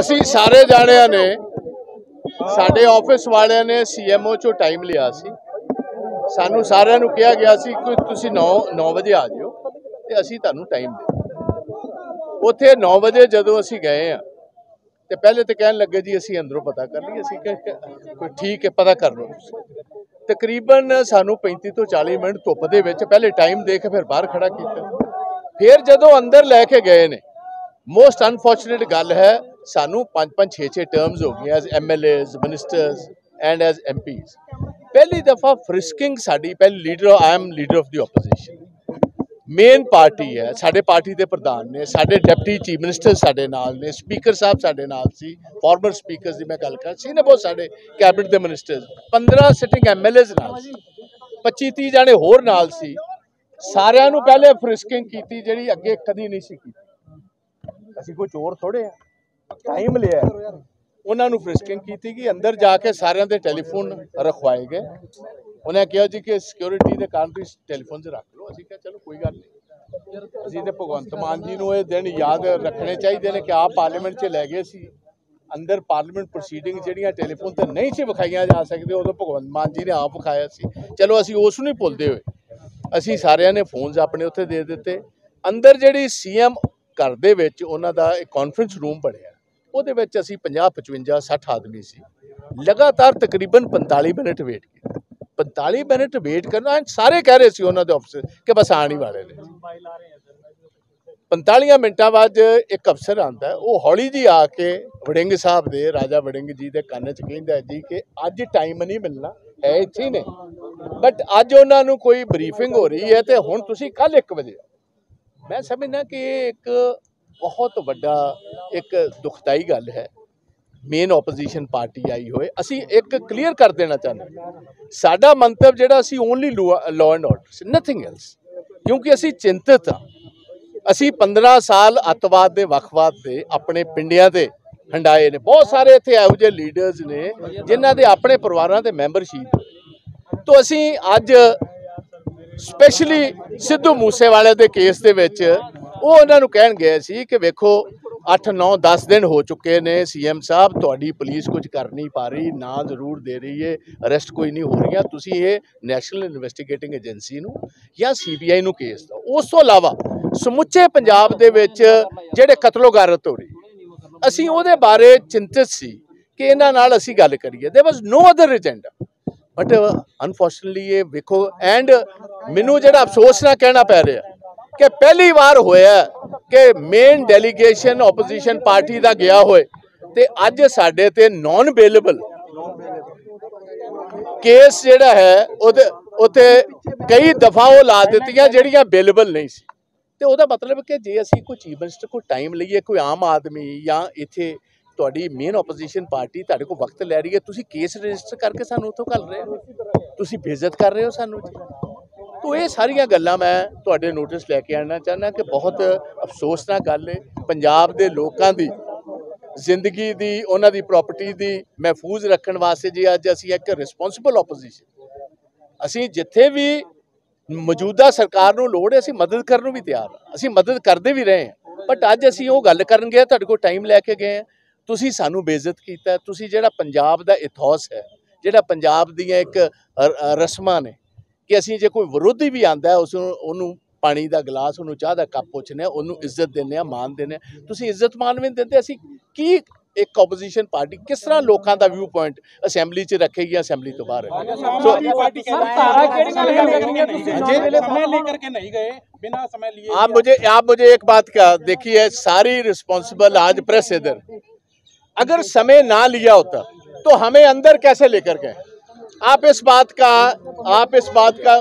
ਅਸੀਂ ਸਾਰੇ ਜਾਣਿਆਂ ਨੇ, ਸਾਡੇ ਆਫਿਸ ਵਾਲਿਆਂ ਨੇ ਸੀਐਮਓ ਚੋਂ ਟਾਈਮ ਲਿਆ ਸੀ। ਸਾਨੂੰ ਸਾਰਿਆਂ ਨੂੰ ਕਿਹਾ ਗਿਆ ਸੀ ਕਿ ਤੁਸੀਂ 9 9 ਵਜੇ ਆ ਜਿਓ ਤੇ ਅਸੀਂ ਤੁਹਾਨੂੰ ਟਾਈਮ ਦੇ ਉੱਥੇ 9 ਵਜੇ ਜਦੋਂ ਅਸੀਂ ਗਏ ਆ ਤੇ ਪਹਿਲੇ ਤੇ ਕਹਿਣ ਲੱਗੇ ਜੀ, ਅਸੀਂ ਅੰਦਰੋਂ ਪਤਾ ਕਰ ਲਈ ਅਸੀਂ ਕਿ ਕੋਈ ਠੀਕ ਹੈ, ਪਤਾ ਕਰ ਲਓ ਤਕਰੀਬਨ ਸਾਨੂੰ 35 ਤੋਂ 40 ਮਿੰਟ ਧੁੱਪ ਦੇ ਵਿੱਚ ਪਹਿਲੇ ਟਾਈਮ ਦੇ ਕੇ ਫਿਰ ਬਾਹਰ ਖੜਾ ਕੀਤਾ। ਫਿਰ ਜਦੋਂ ਅੰਦਰ ਲੈ ਕੇ ਗਏ ਨੇ ਮੋਸਟ ਅਨਫੋਰਚੂਨੇਟ ਗੱਲ ਹੈ ਸਾਨੂੰ 5-5 6-6 ਟਰਮਸ ਹੋ ਗਈਆਂ as MLAs ministers and as MPs ਪਹਿਲੀ ਦਫਾ ਫ੍ਰਿਸਕਿੰਗ ਸਾਡੀ, ਪਹਿਲੀ leader I am leader of the opposition main party ਹੈ, ਸਾਡੇ ਪਾਰਟੀ ਦੇ ਪ੍ਰਧਾਨ ਨੇ, ਸਾਡੇ ਡਿਪਟੀ ਚੀਫ ਮਿਨਿਸਟਰ ਸਾਡੇ ਨਾਲ ਨੇ ਸਪੀਕਰ ਸਾਹਿਬ ਸਾਡੇ ਨਾਲ ਸੀ ਫਾਰਮਰ ਸਪੀਕਰਸ ਦੀ ਮੈਂ ਗੱਲ ਕਰਾਂ, ਸੀ ਨੇ ਬਹੁਤ ਸਾਡੇ ਕੈਬਨਿਟ ਦੇ ਮਿਨਿਸਟਰਸ 15 ਸਿਟਿੰਗ ਐਮਐਲਏਜ਼ ਨਾਲ ਸੀ 25 30 ਜਾਣੇ ਹੋਰ ਨਾਲ ਸੀ। ਸਾਰਿਆਂ ਨੂੰ ਪਹਿਲੇ ਫ੍ਰਿਸਕਿੰਗ ਕੀਤੀ, ਜਿਹੜੀ ਅੱਗੇ ਕਦੀ ਨਹੀਂ ਸੀ ਕੀਤੀ। ਅਸੀਂ ਕੋਈ ਚੋਰ ਥੋੜੇ ਆ। ਟਾਈਮ ਲਿਆ। ਉਹਨਾਂ ਨੂੰ ਫ੍ਰਿਸਕਿੰਗ ਕੀਤੀ ਕਿ ਅੰਦਰ ਜਾ ਕੇ ਸਾਰਿਆਂ ਦੇ ਟੈਲੀਫੋਨ ਰਖਵਾਏ ਗਏ। ਉਹਨੇ ਕਿਹਾ ਜੀ ਕਿ ਸਿਕਿਉਰਿਟੀ ਦੇ ਕਾਰਨ ਤੁਸੀਂ ਟੈਲੀਫੋਨ 'ਚ ਰੱਖ ਲਓ। ਅਸੀਂ ਕਿਹਾ, ਚਲੋ, ਕੋਈ ਗੱਲ ਨਹੀਂ। ਅਸੀਂ ਤੇ ਭਗਵੰਤ ਮਾਨ ਜੀ ਨੂੰ ਇਹ ਦਿਨ ਯਾਦ ਰੱਖਣੇ ਚਾਹੀਦੇ ਨੇ ਕਿ ਆਪ ਪਾਰਲੀਮੈਂਟ 'ਚ ਲੈ ਗਏ ਸੀ। ਅੰਦਰ ਪਾਰਲੀਮੈਂਟ ਪ੍ਰੋਸੀਡਿੰਗ ਜਿਹੜੀਆਂ ਟੈਲੀਫੋਨ ਤੇ ਨਹੀਂ ਸੀ ਵਿਖਾਈਆਂ ਜਾ ਸਕਦੀਆਂ, ਉਦੋਂ ਭਗਵੰਤ ਮਾਨ ਜੀ ਨੇ ਆਪ ਵਿਖਾਇਆ ਸੀ। ਚਲੋ, ਅਸੀਂ ਉਸ ਨੂੰ ਨਹੀਂ ਭੁੱਲਦੇ ਹੋਏ। ਅਸੀਂ ਸਾਰਿਆਂ ਨੇ ਫੋਨਸ ਆਪਣੇ ਉੱਥੇ ਦੇ ਦਿੱਤੇ। ਅੰਦਰ ਜਿਹੜੀ ਸੀਐਮ ਘਰ ਦੇ ਵਿੱਚ ਉਹਨਾਂ ਦਾ ਇੱਕ ਕਾਨਫਰੰਸ ਰੂਮ ਬਣਿਆ। ਉਹਦੇ ਵਿੱਚ ਅਸੀਂ 50 55 60 ਆਦਮੀ ਸੀ। ਲਗਾਤਾਰ ਤਕਰੀਬਨ 45 ਮਿੰਟ ਵੇਟ ਕੀਤਾ। 45 ਮਿੰਟ ਵੇਟ ਕਰਨਾ ਸਾਰੇ ਕਹਿ ਰਹੇ ਸੀ ਉਹਨਾਂ ਦੇ ਅਫਸਰ ਕਿ ਬਸ ਆਉਣ ਹੀ ਵਾਲੇ ਨੇ। 45 ਮਿੰਟਾਂ ਬਾਅਦ ਇੱਕ ਅਫਸਰ ਆਂਦਾ ਉਹ ਹੌਲੀ ਜੀ ਆ ਕੇ ਵੜਿੰਗ ਸਾਹਿਬ ਦੇ, ਰਾਜਾ ਵੜਿੰਗ ਜੀ ਦੇ ਕੰਨ 'ਚ ਕਹਿੰਦਾ ਜੀ ਕਿ ਅੱਜ ਟਾਈਮ ਨਹੀਂ ਮਿਲਣਾ, ਹੈ ਇੱਥੇ ਹੀ ਨੇ। ਬਟ ਅੱਜ ਉਹਨਾਂ ਨੂੰ ਕੋਈ ਬਰੀਫਿੰਗ ਹੋ ਰਹੀ ਹੈ ਤੇ ਹੁਣ ਤੁਸੀਂ ਕੱਲ 1 ਵਜੇ ਮੈਂ ਸਮਝਣਾ ਕਿ ਇੱਕ ਬਹੁਤ ਵੱਡਾ ਇੱਕ ਦੁਖਦਾਈ ਗੱਲ ਹੈ। ਮੇਨ ਆਪੋਜੀਸ਼ਨ ਪਾਰਟੀ ਆਈ ਹੋਏ। ਅਸੀਂ ਇੱਕ ਕਲੀਅਰ ਕਰ ਦੇਣਾ ਚਾਹੁੰਦੇ ਹਾਂ। ਸਾਡਾ ਮੰਤਵ ਜਿਹੜਾ ਅਸੀਂ only law and order nothing else ਕਿਉਂਕਿ ਅਸੀਂ ਚਿੰਤਤ ਹਾਂ। ਅਸੀਂ 15 ਸਾਲ ਅੱਤਵਾਦ ਦੇ ਵੱਖਵਾਦ ਦੇ ਆਪਣੇ ਪਿੰਡਿਆਂ ਦੇ ਹੰਡਾਏ ਨੇ। ਬਹੁਤ ਸਾਰੇ ਇੱਥੇ ਇਹੋ ਜਿਹੇ ਲੀਡਰਸ ਨੇ ਜਿਨ੍ਹਾਂ ਦੇ ਆਪਣੇ ਪਰਿਵਾਰਾਂ ਦੇ ਮੈਂਬਰ ਤੋਂ ਅਸੀਂ ਅੱਜ ਸਪੈਸ਼ਲੀ ਸਿੱਧੂ ਮੂਸੇਵਾਲੇ ਦੇ ਕੇਸ ਦੇ ਵਿੱਚ ਉਹ ਉਹਨਾਂ ਨੂੰ ਕਹਿਣ ਗਏ ਸੀ ਕਿ ਵੇਖੋ 8 9 10 ਦਿਨ ਹੋ ਚੁੱਕੇ ਨੇ ਸੀਐਮ ਸਾਹਿਬ, ਤੁਹਾਡੀ ਪੁਲਿਸ ਕੁਝ ਕਰ ਨਹੀਂ ਪਾ ਰਹੀ, ਨਾ ਜ਼ਰੂਰ ਦੇ ਰਹੀ ਹੈ ਅਰੈਸਟ ਕੋਈ ਨਹੀਂ ਹੋ ਰਹੀਆਂ। ਤੁਸੀਂ ਇਹ ਨੈਸ਼ਨਲ ਇਨਵੈਸਟੀਗੇਟਿੰਗ ਏਜੰਸੀ ਨੂੰ ਜਾਂ ਸੀਬੀਆਈ ਨੂੰ ਕੇਸ ਦਿਓ। ਉਸ ਤੋਂ ਇਲਾਵਾ ਸਮੁੱਚੇ ਪੰਜਾਬ ਦੇ ਵਿੱਚ ਜਿਹੜੇ ਕਤਲੋਗਾਰਤ ਹੋ ਰਹੀ, ਅਸੀਂ ਉਹਦੇ ਬਾਰੇ ਚਿੰਤਿਤ ਸੀ ਕਿ ਇਹਨਾਂ ਨਾਲ ਅਸੀਂ ਗੱਲ ਕਰੀਏ। There was no other agenda but unfortunately ਇਹ ਵੇਖੋ ਐਂਡ ਮੈਨੂੰ ਜਿਹੜਾ ਅਫਸੋਸ ਨਾਲ ਕਹਿਣਾ ਪੈ ਰਿਹਾ ਕਿ ਪਹਿਲੀ ਵਾਰ ਹੋਇਆ ਕਿ ਮੇਨ ਡੈਲੀਗੇਸ਼ਨ ਆਪੋਜੀਸ਼ਨ ਪਾਰਟੀ ਦਾ ਗਿਆ ਹੋਏ ਤੇ ਅੱਜ ਸਾਡੇ ਤੇ ਨਾਨ ਅਵੇਲੇਬਲ ਕੇਸ ਜਿਹੜਾ ਹੈ, ਉਹਦੇ ਉਥੇ ਕਈ ਦਫਾ ਉਹ ਲਾ ਦਿੱਤੀਆਂ ਜਿਹੜੀਆਂ ਅਵੇਲੇਬਲ ਨਹੀਂ ਸੀ। ਤੇ ਉਹਦਾ ਮਤਲਬ ਕਿ ਜੇ ਅਸੀਂ ਕੋਈ ਚੀਫ ਮਿਨਿਸਟਰ ਕੋਈ ਟਾਈਮ ਲਈਏ, ਕੋਈ ਆਮ ਆਦਮੀ ਜਾਂ ਇੱਥੇ ਤੁਹਾਡੀ ਮੇਨ ਆਪੋਜੀਸ਼ਨ ਪਾਰਟੀ ਤੁਹਾਡੇ ਕੋਲ ਵਕਤ ਲੈ ਰਹੀ ਹੈ, ਤੁਸੀਂ ਕੇਸ ਰਜਿਸਟਰ ਕਰਕੇ ਸਾਨੂੰ ਉੱਥੋਂ ਘੱਲ ਰਹੇ ਹੋ। ਤੁਸੀਂ ਬੇਇੱਜ਼ਤ ਕਰ ਰਹੇ ਹੋ ਸਾਨੂੰ ਤੋ ਇਹ ਸਾਰੀਆਂ ਗੱਲਾਂ ਮੈਂ ਤੁਹਾਡੇ ਨੋਟਿਸ ਲੈ ਕੇ ਆਉਣਾ ਚਾਹੁੰਦਾ ਕਿ ਬਹੁਤ ਅਫਸੋਸਨਾਕ ਗੱਲ ਹੈ ਪੰਜਾਬ ਦੇ ਲੋਕਾਂ ਦੀ ਜ਼ਿੰਦਗੀ ਦੀ, ਉਹਨਾਂ ਦੀ ਪ੍ਰਾਪਰਟੀ ਦੀ ਮਹਿਫੂਜ਼ ਰੱਖਣ ਵਾਸਤੇ ਜੀ ਅੱਜ ਅਸੀਂ ਇੱਕ ਰਿਸਪੌਂਸਿਬਲ ਆਪੋਜੀਸ਼ਨ ਅਸੀਂ ਜਿੱਥੇ ਵੀ ਮੌਜੂਦਾ ਸਰਕਾਰ ਨੂੰ ਲੋੜ ਹੈ ਅਸੀਂ ਮਦਦ ਕਰਨ ਨੂੰ ਵੀ ਤਿਆਰ ਹਾਂ ਅਸੀਂ ਮਦਦ ਕਰਦੇ ਵੀ ਰਹੇ ਹਾਂ ਬਟ ਅੱਜ ਅਸੀਂ ਉਹ ਗੱਲ ਕਰਨ ਗਏ ਤੁਹਾਡੇ ਕੋਲ ਟਾਈਮ ਲੈ ਕੇ ਗਏ ਹਾਂ ਤੁਸੀਂ ਸਾਨੂੰ ਬੇਇੱਜ਼ਤ ਕੀਤਾ। ਤੁਸੀਂ ਜਿਹੜਾ ਪੰਜਾਬ ਦਾ ਇਥੋਸ ਹੈ, ਜਿਹੜਾ ਪੰਜਾਬ ਦੀਆਂ ਇੱਕ ਰਸਮਾਂ ਨੇ ਕਿ ਅਸੀਂ ਜੇ ਕੋਈ ਵਿਰੋਧੀ ਵੀ ਆਂਦਾ ਹੈ ਉਸ ਨੂੰ ਉਹਨੂੰ ਪਾਣੀ ਦਾ ਗਲਾਸ ਉਹਨੂੰ ਚਾਹ ਦਾ ਕੱਪ ਪੁੱਛਨੇ ਉਹਨੂੰ ਇੱਜ਼ਤ ਦਿੰਦੇ ਆ ਮਾਨ ਦਿੰਦੇ ਹਾਂ। ਤੁਸੀਂ ਇੱਜ਼ਤ ਮਾਨ ਵੀ ਨਹੀਂ ਦਿੰਦੇ ਅਸੀਂ ਕੀ ਇੱਕ ਆਪੋਜੀਸ਼ਨ ਪਾਰਟੀ ਕਿਸ ਤਰ੍ਹਾਂ ਲੋਕਾਂ ਦਾ ਵਿਊ ਪੁਆਇੰਟ ਅਸੈਂਬਲੀ 'ਚ ਰੱਖੇਗੀ ਅਸੈਂਬਲੀ ਤੋਂ ਬਾਹਰ ਰੱਖੇਗੀ ਸੋ पार्टी कह रहा है धारा केड़ियां समय लेकर लेकर नहीं के गए? नहीं गए जी। समय लेकर के नहीं गए बिना समय लिए आप मुझे आप मुझे एक बात का देखिए सारी रिस्पॉन्सिबल आज प्रेस इधर अगर समय ना लिया होता तो हमें अंदर कैसे लेकर गए आप इस बात का आप इस बात का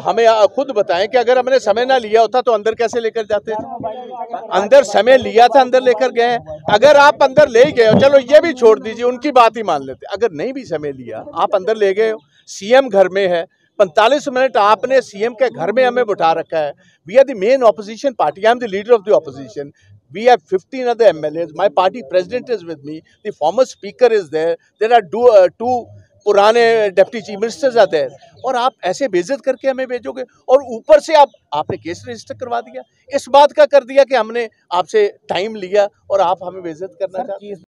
हमें खुद बताएँ कि अगर हमने समय ना लिया होता तो अंदर कैसे लेकर जाते थे अंदर समय लिया था अंदर लेकर गए अगर आप अंदर ले गए हो चलो ये भी छोड़ दीजिए उनकी बात ही मान लेते अगर नहीं भी समय लिया आप अंदर ले गए हो सीएम घर में है पैंतालीस मिनट आपने सीएम के घर में हमें बिठा रखा है we are the main opposition party I am the leader of the opposition we have 15 other MLAs. My party president is with me. The former speaker is there. There are two, uh, two पुराने deputy chief minister जाते हैं और आप ऐसे बेजत करके हमें भेजोगे? और ऊपर से आप आपने केस रजिस्टर करवा दिया। इस बात का कर दिया कि हमने आपसे टाइम लिया और आप हमें बेजत करना चाहते